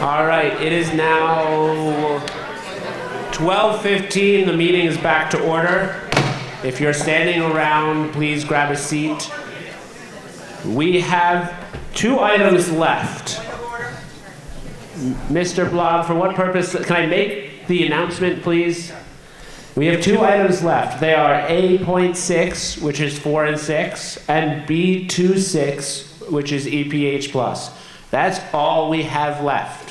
All right, it is now 12:15. The meeting is back to order. If you're standing around, please grab a seat. We have two items left. Mr. Blog, for what purpose? Can I make the announcement, please? We have two items left. They are A.6, which is 4 and 6, and B.26, which is EPH plus. That's all we have left.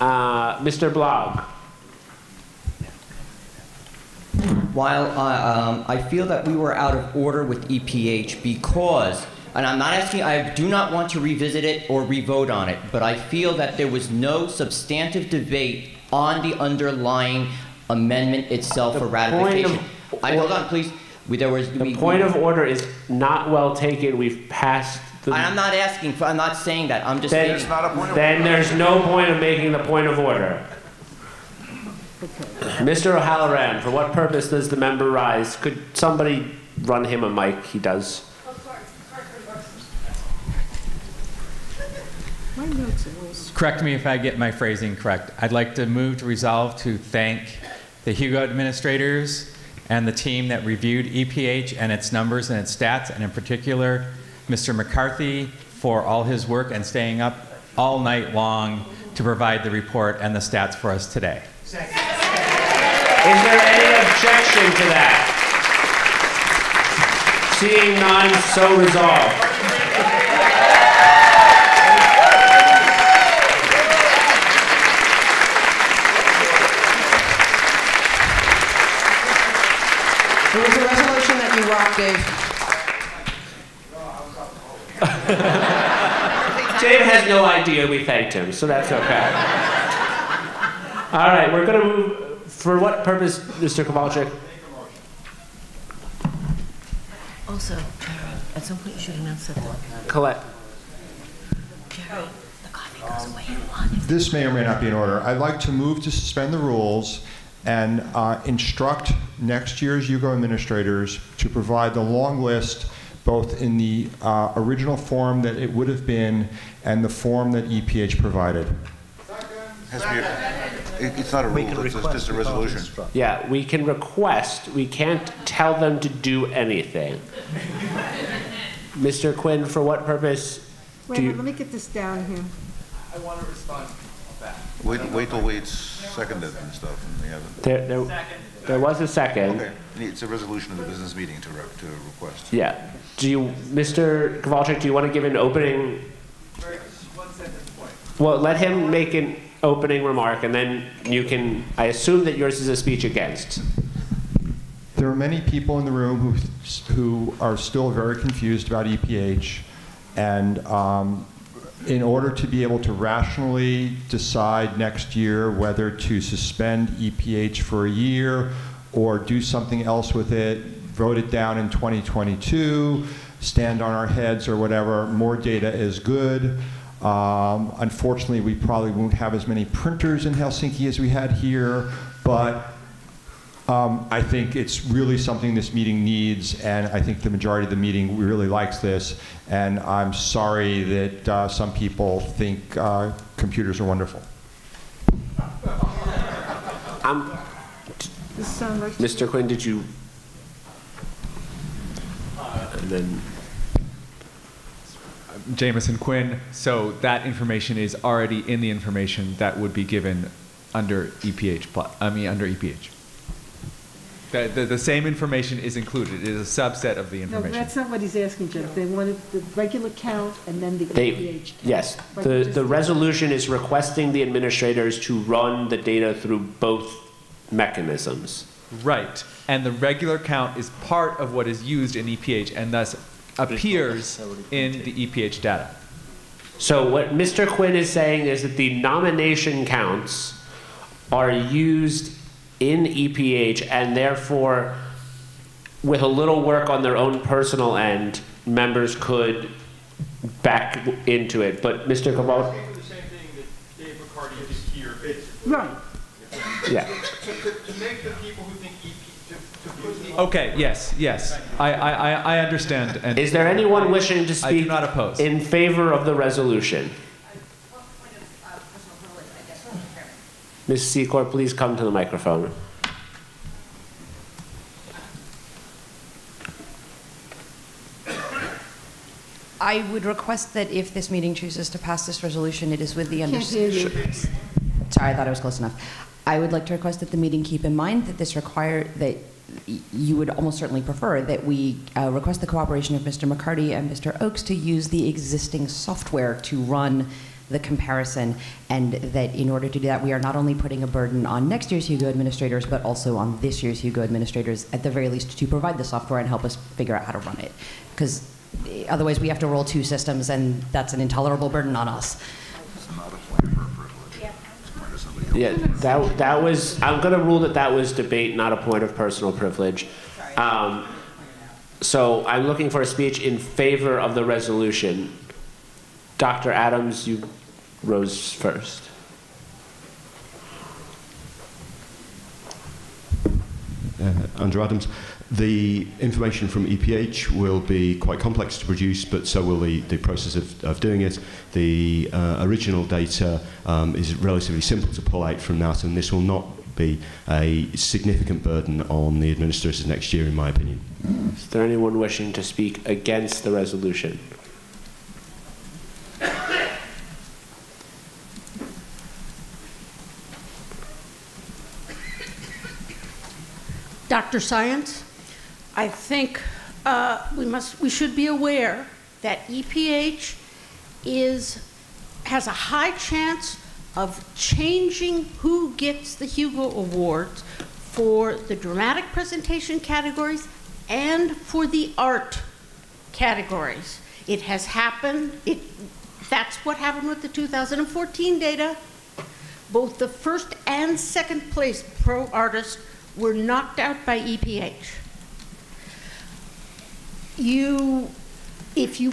Uh, Mr. Blog. While uh, um, I feel that we were out of order with EPH because, and I'm not asking, I do not want to revisit it or revote on it, but I feel that there was no substantive debate on the underlying amendment itself The for point of ratification. I, hold on, please. We, there was. The we- point of order is not well taken. We've passed the. I'm not asking, for, I'm not saying that. I'm just Then, stating. then there's no point of making the point of order. Mr. O'Halloran, for what purpose does the member rise? Could somebody run him a mic? He does. Correct me if I get my phrasing correct. I'd like to move to resolve to thank the Hugo administrators and the team that reviewed EPH and its numbers and its stats, and in particular, Mr. McCarty for all his work and staying up all night long to provide the report and the stats for us today. Is there any objection to that? Seeing none, so resolved. It was a resolution that you rock gave. Dave has no idea we thanked him, so that's okay. All right, we're going to move. For what purpose, Mr. Kowalczyk? Also, Jerry, at some point you should announce that the, Colette. The coffee goes away in one. This may or may not be in order. I'd like to move to suspend the rules and uh, instruct next year's Hugo administrators to provide the long list, both in the uh, original form that it would have been and the form that EPH provided. Has to be a- it- It's not a rule, it's just- just a resolution. Yeah, we can request, we can't tell them to do anything. Mr. Quinn, for what purpose Wait, do a minute, you, let me get this down here. I want to respond back. Wait, wait till it's seconded and stuff, and we haven't. there, there, there was a second. Okay, it's a resolution of the business meeting to, rec- to request. Yeah. Do you, Mr. Kowalczyk, do you want to give an opening? Well, let him make an opening remark, and then you can, I assume that yours is a speech against. There are many people in the room who, who are still very confused about EPH, and um, in order to be able to rationally decide next year whether to suspend EPH for a year or do something else with it, vote it down in 2022, stand on our heads or whatever, more data is good. Um, unfortunately, we probably won't have as many printers in Helsinki as we had here, but um, I think it's really something this meeting needs, and I think the majority of the meeting really likes this. And I'm sorry that uh, some people think uh, computers are wonderful. Um, This sound like, Mr. Quinn, did you? And then, Jameson Quinn, so that information is already in the information that would be given under EPH, I mean, under EPH. The, the, the same information is included, it is a subset of the information. no, information. that's not what he's asking, Jeff. They wanted the regular count and then the they, EPH count. yes, Like the, the resolution is requesting the administrators to run the data through both mechanisms. Right, and the regular count is part of what is used in EPH and thus appears in the EPH data. So what Mr. Quinn is saying is that the nomination counts are used in EPH and therefore, with a little work on their own personal end, members could back into it. But Mr. Cabal, the same thing that Dave McCarty did here, basically. Right. yeah, To, to, to make the people who think EP, to, to Okay, yes, yes. I, I, I I understand. And Is there anyone wishing to I do speak not oppose. in favor of the resolution? Ms. Secor, please come to the microphone. I would request that if this meeting chooses to pass this resolution, it is with the Can't understanding. Sorry, I thought I was close enough. I would like to request that the meeting keep in mind that this require, that y- you would almost certainly prefer that we uh, request the cooperation of Mr. McCarty and Mr. Oakes to use the existing software to run the comparison, and that in order to do that, we are not only putting a burden on next year's Hugo administrators, but also on this year's Hugo administrators, at the very least, to provide the software and help us figure out how to run it. Because otherwise, we have to roll two systems, and that's an intolerable burden on us. Yeah, that, that was, I'm gonna rule that that was debate, not a point of personal privilege. Um, So I'm looking for a speech in favor of the resolution. Dr. Adams, you rose first. uh, Andrew Adams. The information from EPH will be quite complex to produce, but so will the, the process of, of doing it. The uh, original data um, is relatively simple to pull out from that, and this will not be a significant burden on the administrators next year, in my opinion. Is there anyone wishing to speak against the resolution? Dr. Science, I think uh, we must, we should be aware that EPH is, has a high chance of changing who gets the Hugo Awards for the dramatic presentation categories and for the art categories. It has happened, it, that's what happened with the 2014 data. Both the first and second place pro artists were knocked out by EPH. You, if you,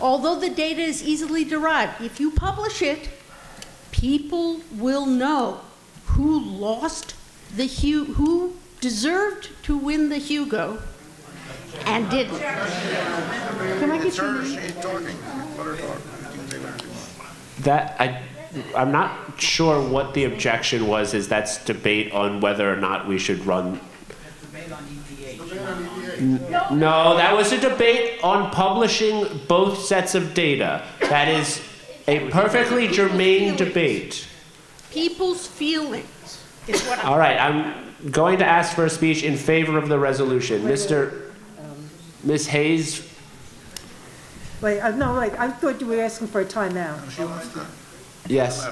although the data is easily derived, if you publish it, people will know who lost the Hu, who deserved to win the Hugo and didn't. Can I get your name? That, I, I'm not sure what the objection was, is that's debate on whether or not we should run. No, that was a debate on publishing both sets of data. That is a perfectly germane debate. People's feelings is what All right, I'm going to ask for a speech in favor of the resolution. Mr. Ms. Hayes, Wait, uh, no, wait, I thought you were asking for a timeout. Yes.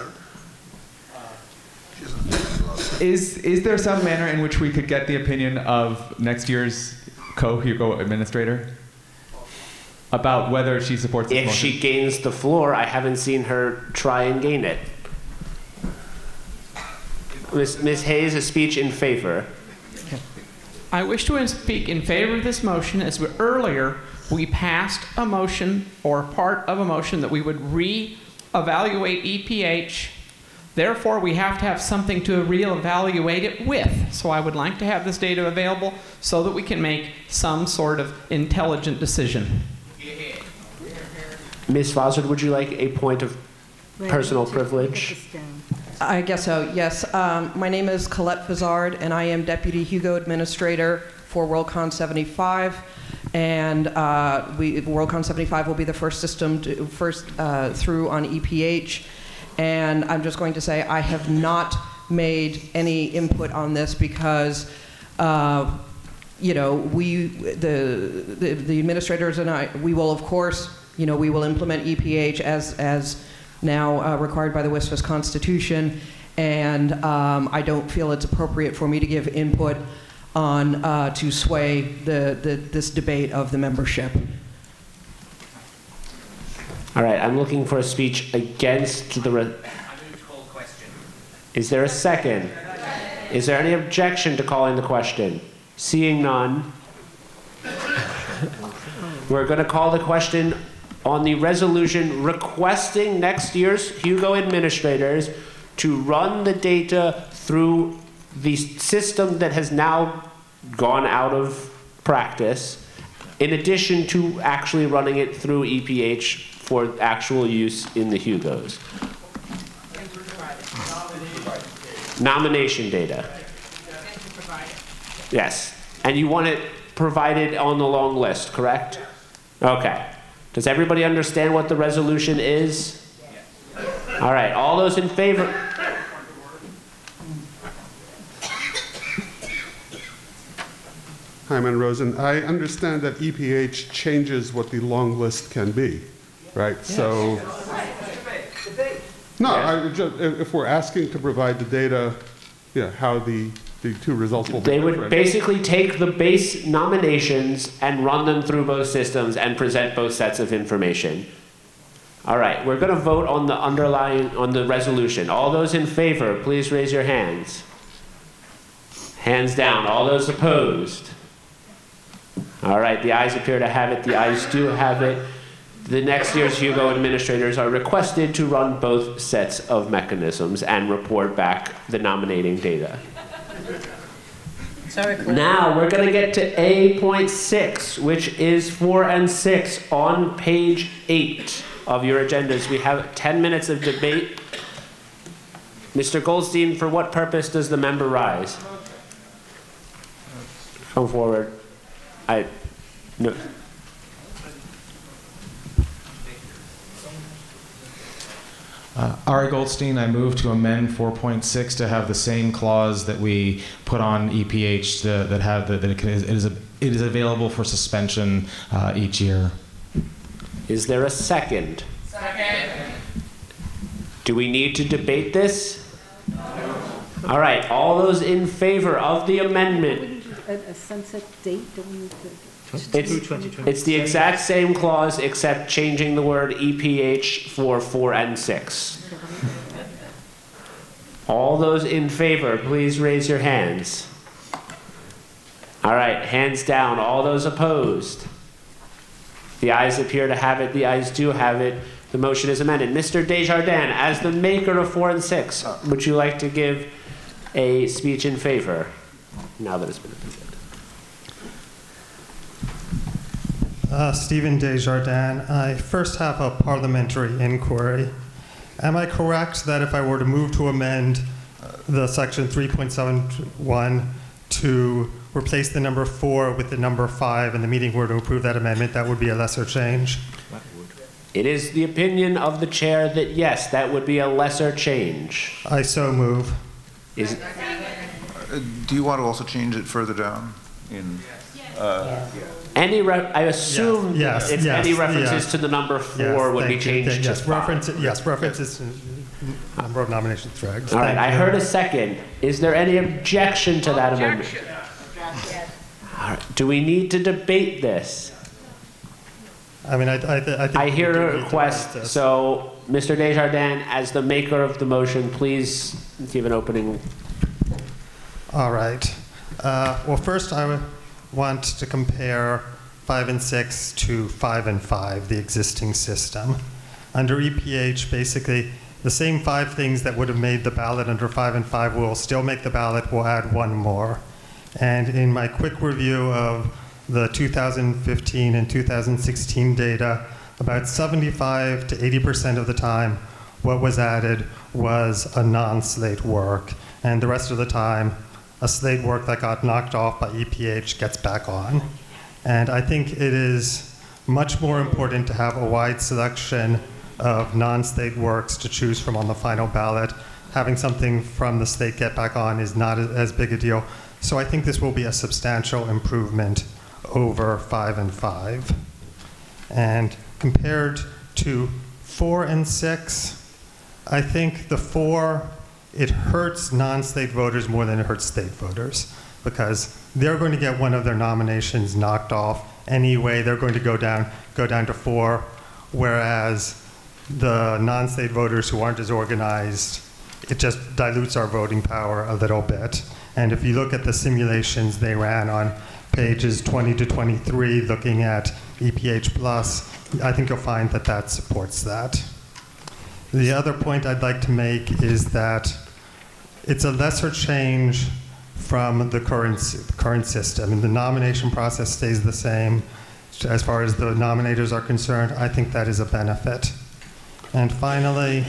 Is, is there some manner in which we could get the opinion of next year's co-Hugo administrator? About whether she supports this If motion? she gains the floor, I haven't seen her try and gain it. Ms. Ms. Hayes, a speech in favor. I wish to speak in favor of this motion as we, earlier we passed a motion or part of a motion that we would re-evaluate EPH. Therefore, we have to have something to re-evaluate it with. So I would like to have this data available so that we can make some sort of intelligent decision. Ms. Fozard, would you like a point of personal privilege? I guess so, yes. Um, my name is Colette Fozard, and I am Deputy Hugo Administrator for WorldCon 75. And uh, we, WorldCon 75 will be the first system to, first uh, through on EPH. And I'm just going to say I have not made any input on this because, uh, you know, we, the, the, the administrators and I, we will of course, you know, we will implement EPH as, as now uh, required by the WSFS Constitution, and um, I don't feel it's appropriate for me to give input on uh, to sway the, the, this debate of the membership. All right, I'm looking for a speech against the. Re- Is there a second? Is there any objection to calling the question? Seeing none, we're going to call the question on the resolution requesting next year's Hugo administrators to run the data through the system that has now gone out of practice, in addition to actually running it through EPH for actual use in the Hugos. Nomination data. Yes. And you want it provided on the long list, correct? Okay. Does everybody understand what the resolution is? All right, all those in favor? Hyman Rosen, I understand that EPH changes what the long list can be, right? Yes. So, no, I, ju- if if we're asking to provide the data, yeah, how the, the two results will be They would basically take the base nominations and run them through both systems and present both sets of information. All right, we're going to vote on the underlying, on the resolution. All those in favor, please raise your hands. Hands down. All those opposed? All right, the ayes appear to have it. The ayes do have it. The next year's Hugo administrators are requested to run both sets of mechanisms and report back the nominating data. Sorry, Now we're going to get to A.6, which is 4 and 6 on page 8 of your agendas. We have 10 minutes of debate. Mr. Goldstein, for what purpose does the member rise? Come forward. I. No. Uh, Ari Goldstein, I move to amend 4.6 to have the same clause that we put on EPH to, that have that, that it, can, it is a, it is available for suspension uh, each year. Is there a second? Second. Do we need to debate this? All right, all those in favor of the amendment? A, a sunset date, don't we need to? It's, it's the exact same clause except changing the word EPH for 4 and 6. All those in favor, please raise your hands. All right, hands down. All those opposed? The ayes appear to have it. The ayes do have it. The motion is amended. Mr. Desjardins, as the maker of 4 and 6, would you like to give a speech in favor now that it's been presented? Uh, Stephen Desjardins. I first have a parliamentary inquiry. Am I correct that if I were to move to amend uh, the section 3.71 to replace the number four with the number five and the meeting were to approve that amendment, that would be a lesser change? It is the opinion of the chair that yes, that would be a lesser change. I so move. Is, Do you want to also change it further down in? uh, any re- I assume Yes, it's yes, any references yes. to the number four Yes, would be thank you, changed thank- to yes, reference, yes, references to number of nominations regs. All right, Thank I you. heard a second. Is there any objection to that amendment? All right, do we need to debate this? I mean, I, I, th- I think. I hear a request, so Mr. Desjardins, as the maker of the motion, please give an opening. All right. Uh, well, first, I want to compare five and six to five and five, the existing system. Under EPH, basically, the same five things that would have made the ballot under five and five will still make the ballot. We'll add one more. And in my quick review of the 2015 and 2016 data, about 75 to 80% of the time, what was added was a non-slate work, and the rest of the time, a slate work that got knocked off by EPH gets back on. And I think it is much more important to have a wide selection of non-slate works to choose from on the final ballot. Having something from the slate get back on is not as big a deal. So I think this will be a substantial improvement over five and five. And compared to four and six, I think the four, it hurts non-slate voters more than it hurts slate voters because they're going to get one of their nominations knocked off anyway. They're going to go down, go down to four, whereas the non-slate voters who aren't as organized, it just dilutes our voting power a little bit. And if you look at the simulations they ran on pages 20 to 23, looking at EPH plus, I think you'll find that that supports that. The other point I'd like to make is that it's a lesser change from the current, current system. And the nomination process stays the same. As far as the nominators are concerned, I think that is a benefit. And finally,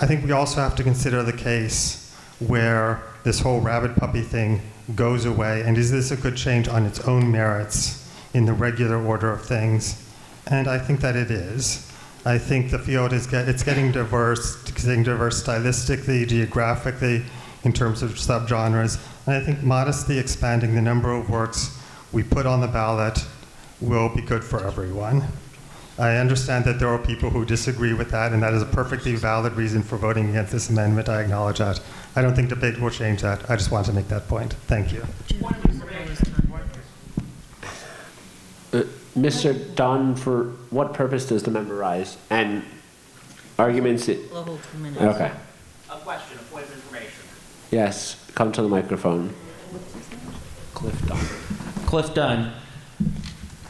I think we also have to consider the case where this whole Rabid Puppy thing goes away, and is this a good change on its own merits in the regular order of things? And I think that it is. I think the field is get, it's getting diverse, it's getting diverse stylistically, geographically, in terms of subgenres. And I think modestly expanding the number of works we put on the ballot will be good for everyone. I understand that there are people who disagree with that, and that is a perfectly valid reason for voting against this amendment. I acknowledge that. I don't think debate will change that. I just want to make that point. Thank you. Uh, Mr. Dunn, for what purpose does the member rise? And arguments? It, We'll hold two minutes. okay. A question, a point of information. Yes, come to the microphone. Cliff Dunn. Cliff Dunn.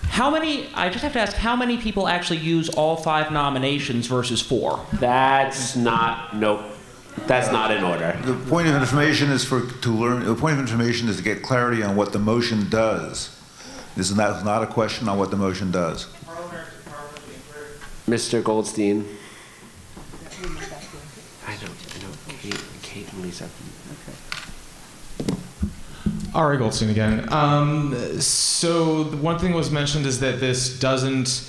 How many, I just have to ask, how many people actually use all five nominations versus four? That's not, nope. That's not in order. The point of information is for, to learn, the point of information is to get clarity on what the motion does. This is not, not a question on what the motion does. Mr. Goldstein. I know, I know. Kate, Kate and Lisa. Ari Goldstein again. Um, so the one thing was mentioned is that this doesn't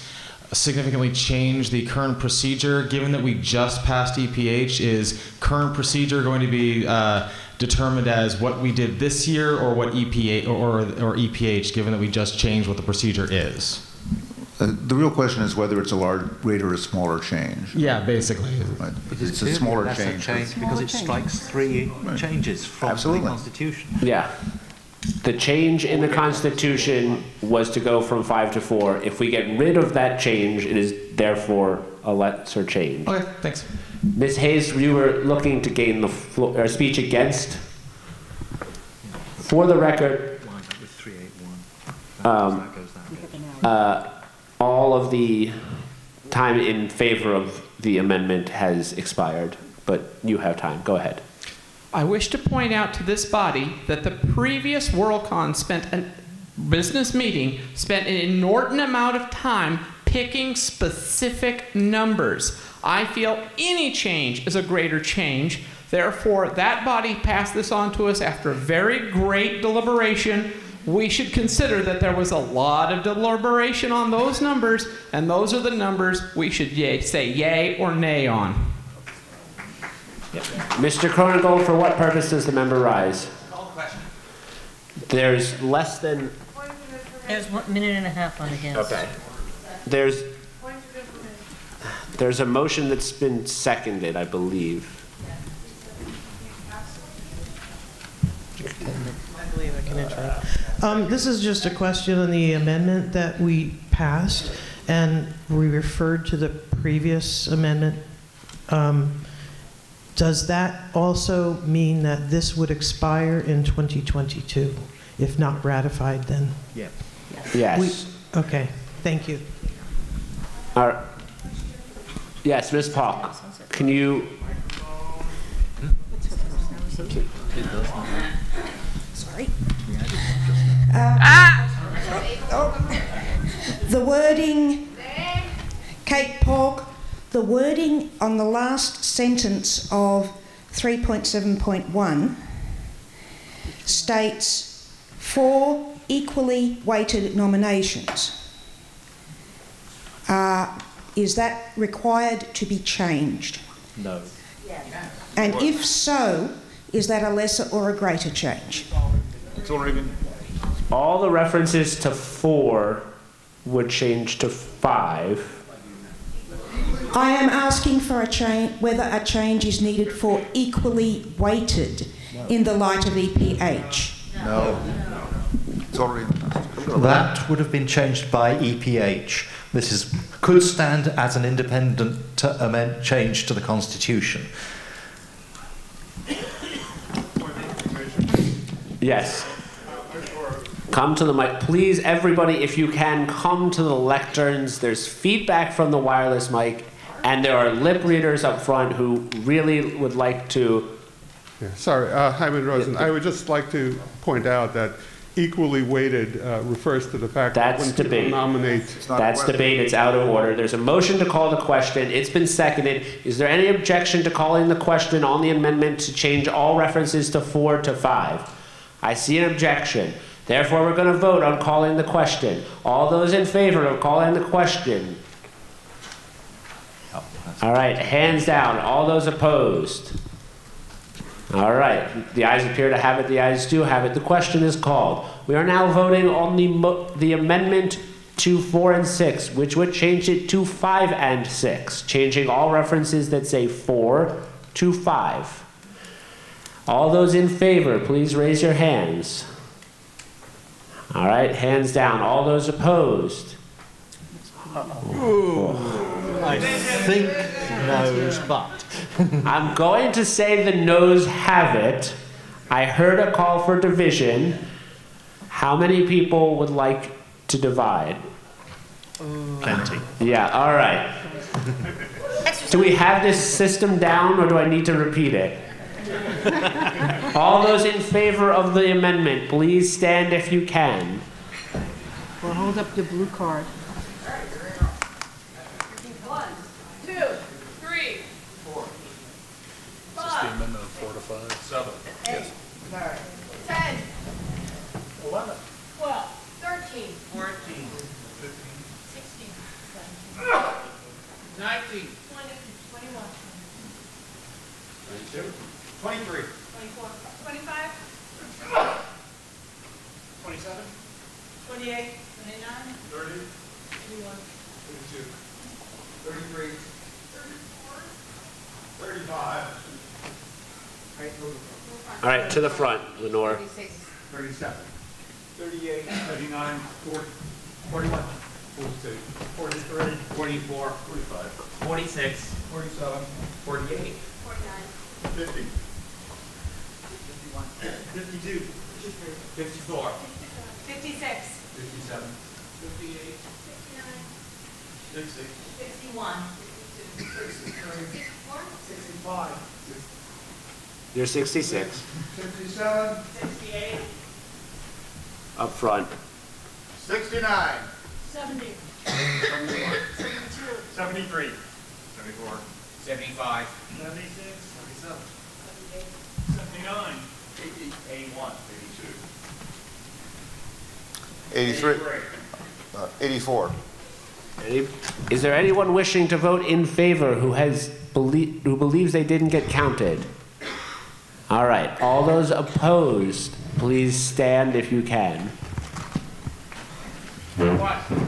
significantly change the current procedure. Given that we just passed EPH, is current procedure going to be uh, determined as what we did this year, or what EPA or, or EPH? Given that we just changed what the procedure is. Uh, The real question is whether it's a large, greater or a smaller change. Yeah, basically. Right. It's a smaller That's change. a change because it strikes three changes from Absolutely. the Constitution. Yeah. The change in the Constitution was to go from five to four. If we get rid of that change, it is therefore a lesser change. Okay, thanks. Ms. Hayes, you were looking to gain the floor, or speech against. For the record, um, uh, all of the time in favor of the amendment has expired, but you have time. Go ahead. I wish to point out to this body that the previous WorldCon spent a business meeting spent an inordinate amount of time picking specific numbers. I feel any change is a greater change. Therefore, that body passed this on to us after very great deliberation. We should consider that there was a lot of deliberation on those numbers, and those are the numbers we should yay, say yay or nay on. Mr. Kronengold, for what purpose does the member rise? There's less than, There's one minute and a half on against. okay. There's, there's a motion that's been seconded, I believe. I believe I can interrupt. Um, this is just a question on the amendment that we passed, and we referred to the previous amendment. Um, does that also mean that this would expire in 2022? If not ratified, then? Yeah. Yes. We- Okay, thank you. All right. Yes, Ms. Park, can you, Sorry. Uh, oh. The wording, Kate Pog, the wording on the last sentence of 3.7.1 states four equally weighted nominations. Uh, is that required to be changed? No. And if so, is that a lesser or a greater change? It's already been. all the references to four would change to five. I am asking for a change, whether a change is needed for equally weighted in the light of EPH. No. It's already. That would have been changed by EPH. This is, could stand as an independent uh, amend, change to the Constitution. Yes. Come to the mic. Please, everybody, if you can, come to the lecterns. There's feedback from the wireless mic, and there are lip readers up front who really would like to Yeah, Sorry, uh, Hyman Rosen, I would just like to point out that equally weighted uh, refers to the fact that That's when people debate. nominate. That's debate, it's out of order. There's a motion to call the question, it's been seconded. Is there any objection to calling the question on the amendment to change all references to four to five? I see an objection. Therefore, we're gonna vote on calling the question. All those in favor of calling the question? All right, hands down. All those opposed? All right, the ayes appear to have it, the ayes do have it. The question is called. We are now voting on the, the amendment to four and six, which would change it to five and six, changing all references that say four to five. All those in favor, please raise your hands. All right, hands down. All those opposed? I think no's, but. I'm going to say the noes have it. I heard a call for division. How many people would like to divide? Plenty. Yeah, all right. Do we have this system down or do I need to repeat it? All those in favor of the amendment, please stand if you can. Well, hold up the blue card. 19. 22. 23. 24. 25. 27. 28. 29. 30. 31. 32. 33. 34. 35. All right, to the front, Lenore. 36. 37. 38, 39, 40, 41. Forty-two. Forty-three. Forty-four. Forty-five. Forty-six. Forty-seven. Forty-eight. forty-nine, Fifty. Fifty-one. Fifty-two. Fifty-four. fifty-six, Fifty-seven. Fifty-eight. fifty-nine, Sixty. sixty-one, sixty-two, sixty-four, Sixty-five. You're 66 Sixty-seven. sixty-eight, up front. Sixty-nine. Seventy, Seventy-one. seventy-two, Seventy-three. Seventy-four. Seventy-five. Seventy-six. Seventy-seven. seventy-eight, Seventy-nine. Eighty. Eighty-one. Eighty-two. 83, uh, 84. Any- Is there anyone wishing to vote in favor who has belie- who believes they didn't get counted? All right, all those opposed, please stand if you can. One.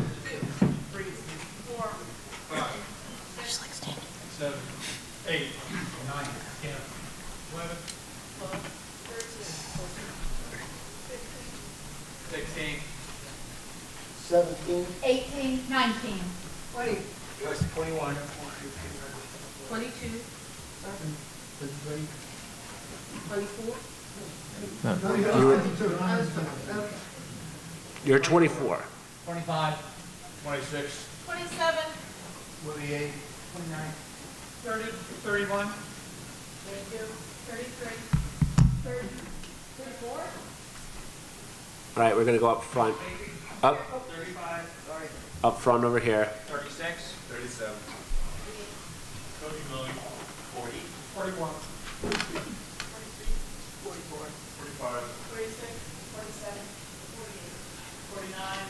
19. 20. Yes, 21. 22. Twenty-three. 24. No. you're, you're 24. 25. 26. 27. 28. 29. 30. 31. 32. 33. 30. 34. All right, we're going to go up front. Up. 35. Sorry up front over here. Thirty-six. Thirty-seven. Thirty-nine. Forty. Forty-one. Forty-four. Forty-five. forty-six, forty-seven, forty-eight, Forty-nine.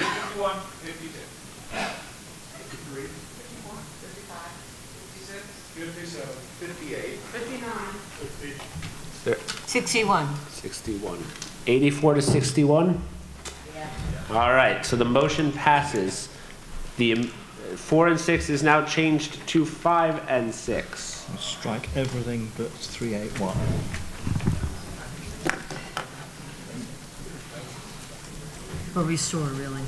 Fifty-one. Fifty-two. Fifty-three. fifty-four, fifty-five, Fifty-six. Fifty-seven. Fifty-eight. fifty-nine, Fifty. There, Sixty-one. 61. 84 to 61? Yeah. All right, so the motion passes. The um, four and six is now changed to five and six. Strike everything but 381. Or restore, really.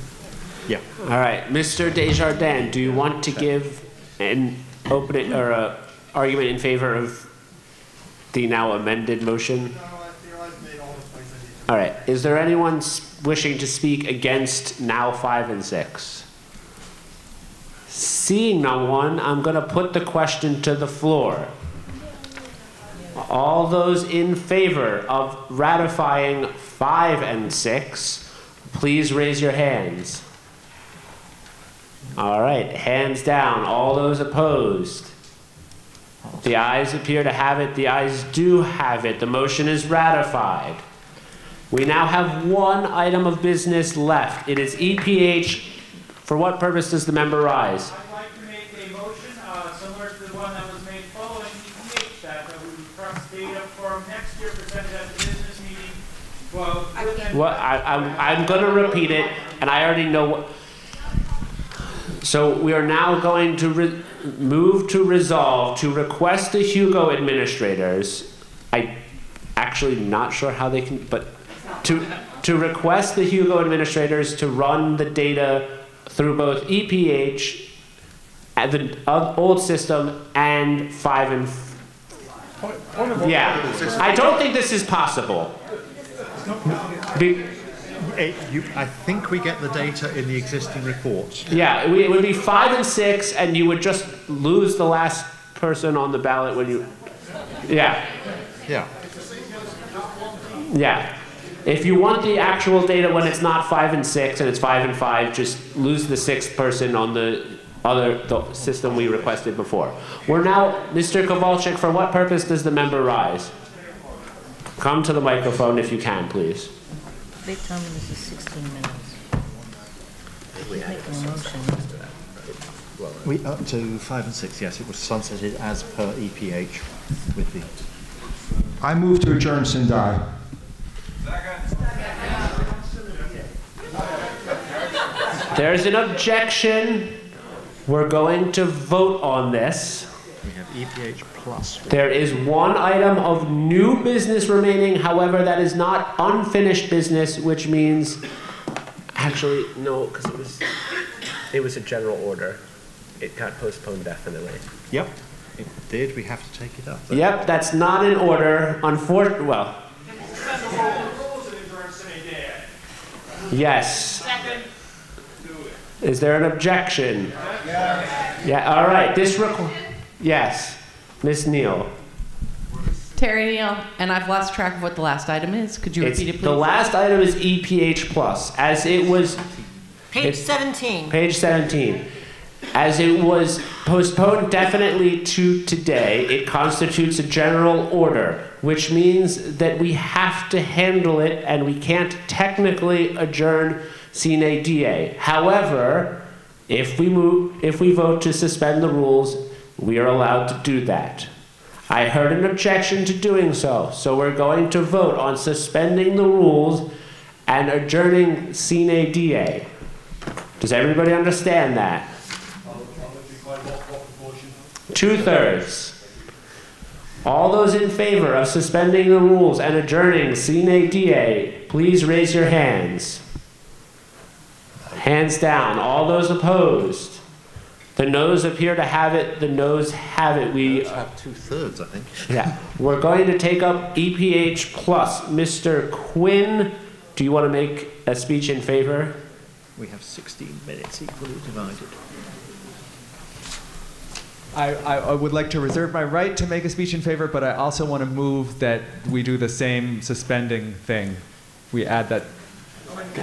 Yeah. All right, Mr. Desjardins, do you want to give an opening or a argument in favor of the now amended motion? All right, is there anyone s- wishing to speak against now five and six? Seeing no one, I'm going to put the question to the floor. All those in favor of ratifying five and six, please raise your hands. All right, hands down. All those opposed? The ayes appear to have it. The ayes do have it. The motion is ratified. We now have one item of business left. It is EPH. For what purpose does the member rise? I'd like to make a motion, uh, similar to the one that was made following EPH, that uh, we request data for next year presented at the business meeting. Well, within. What, I, I'm, I'm going to repeat it, and I already know what. So we are now going to re- move to resolve to request the Hugo administrators. I actually not sure how they can, but to to request the Hugo administrators to run the data through both EPH, at the uh, old system, and five and. f- Yeah, I don't think this is possible. Be- Eh, you- I think we get the data in the existing reports. Yeah, it would- it would be five and six, and you would just lose the last person on the ballot when you. Yeah, Yeah. yeah. If you want the actual data when it's not five and six and it's five and five, just lose the sixth person on the other the system we requested before. We're now, Mr. Kowalczyk, for what purpose does the member rise? Come to the microphone if you can, please. They tell me this is 16 minutes. He's making a motion. We, up to five and six, yes, it was sunsetted as per EPH with the. I move to adjourn sine die. There's an objection. We're going to vote on this. We have EPH plus. There is one item of new business remaining, however, that is not unfinished business, which means, actually, no, because it was, it was a general order. It got postponed definitely. Yep, it did, we have to take it up. Yep, that's not in order, unfortunately, well, Suspend the whole rules and adjourn sine die. Yes. Second. Is there an objection? Yeah, all right, this requ- yes. Ms. Neal. Terry Neal, and I've lost track of what the last item is. Could you It's- repeat it, please? The last item is EPH plus, as it was. Page it- 17. Page 17. As it was postponed definitely to today, it constitutes a general order, which means that we have to handle it and we can't technically adjourn sine die. However, if we move, if we vote to suspend the rules, we are allowed to do that. I heard an objection to doing so, so we're going to vote on suspending the rules and adjourning sine die. Does everybody understand that? Two thirds. All those in favor of suspending the rules and adjourning sine die, please raise your hands. Hands down. All those opposed. The noes appear to have it. The noes have it. We have two thirds, I think. yeah. We're going to take up EPH plus. Mr. Quinn, do you want to make a speech in favor? We have 16 minutes equally divided. I, I, I would like to reserve my right to make a speech in favor, but I also want to move that we do the same suspending thing. We add that.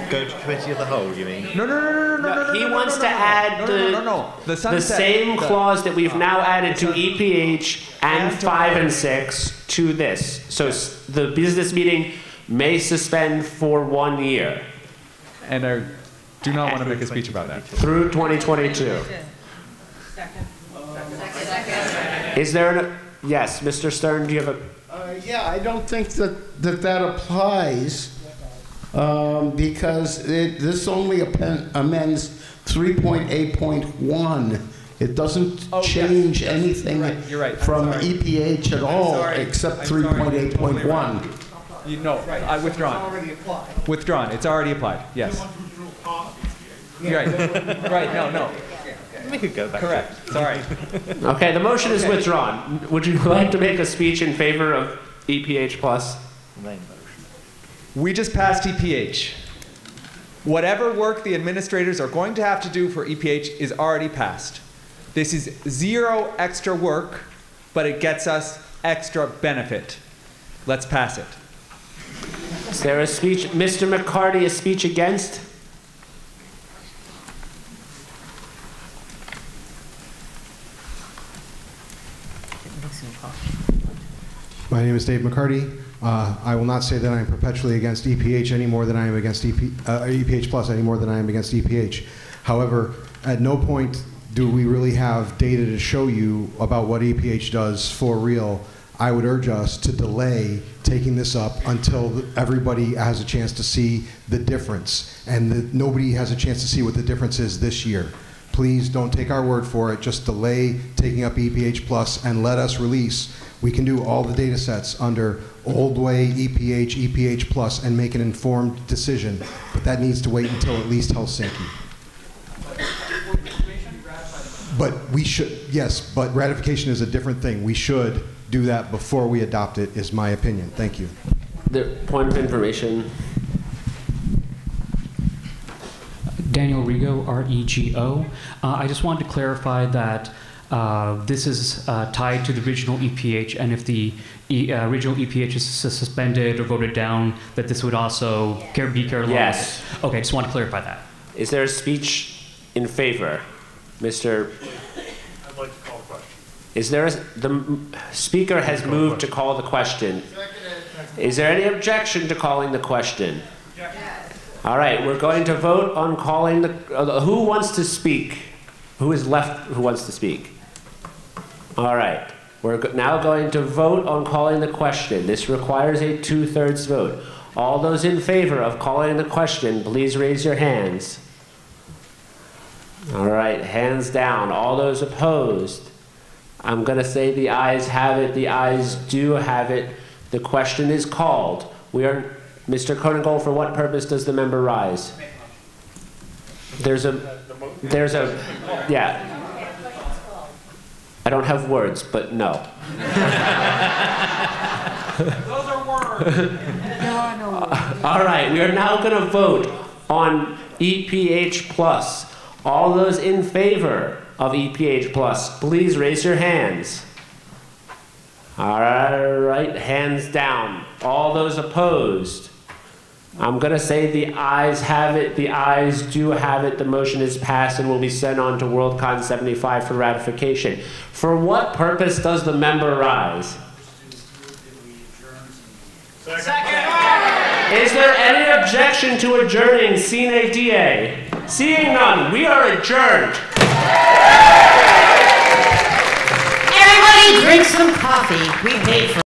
Go to committee of the whole, you mean? No, no, no, no, no, no, no. He no, wants no, to no, no, add no, the, no, no, no. The, the sunset- same the- clause that we've now added to EPH and And five and six to this. So s- the business meeting may suspend for one year And I do not want to make a speech about that. through 2022. Is there an, yes, Mr. Stern, do you have a, Uh, Yeah, I don't think that, that that applies, um, because it, this only appen- amends 3.8.1. It doesn't Oh, change yes, anything you're right, you're right, from sorry. EPH at all, except I'm sorry, you're 3.8.1. You, no, I withdrawn. Withdrawn. It's already applied. Yes. You're right. right. No. No. We could go back. Correct. Sorry. okay, the motion is withdrawn. Would you like to make a speech in favor of EPH plus? Main motion. We just passed EPH. Whatever work the administrators are going to have to do for EPH is already passed. This is zero extra work, but it gets us extra benefit. Let's pass it. Is there a speech, Mr. McCarty, a speech against? My name is Dave McCarty. Uh, I will not say that I am perpetually against EPH any more than I am against EP, uh, EPH Plus any more than I am against EPH. However, at no point do we really have data to show you about what EPH does for real. I would urge us to delay taking this up until everybody has a chance to see the difference, and nobody has a chance to see what the difference is this year. Please don't take our word for it. Just delay taking up EPH Plus and let us release. We can do all the data sets under Old Way, EPH, EPH Plus, and make an informed decision. But that needs to wait until at least Helsinki. But we should, yes, but ratification is a different thing. We should do that before we adopt it, is my opinion. Thank you. The point of information. Daniel Rego, R-E-G-O. Uh, I just wanted to clarify that uh, this is uh, tied to the original EPH, and if the e, uh, original EPH is sus- suspended or voted down, that this would also care, be carried along. Yes. Okay, just want to clarify that. Is there a speech in favor? Mr. I'd like to call the question. Is there a, the speaker has moved to call the question. Is there any objection to calling the question? All right, we're going to vote on calling the. Uh, who wants to speak? Who is left? Who wants to speak? All right, we're go- now going to vote on calling the question. This requires a two-thirds vote. All those in favor of calling the question, please raise your hands. All right, hands down. All those opposed? I'm going to say the ayes have it. The ayes do have it. The question is called. We are, Mr. Kronengold, for what purpose does the member rise? There's a, there's a, yeah. I don't have words, but no. Those are words. There are no words. All right, we are now going to vote on EPH plus. All those in favor of EPH plus, please raise your hands. All right, hands down. All those opposed. I'm going to say the ayes have it. The ayes do have it. The motion is passed and will be sent on to WorldCon 75 for ratification. For what purpose does the member rise? Second. Is there any objection to adjourning sine die? Seeing none, we are adjourned. Everybody drink some coffee. We paid for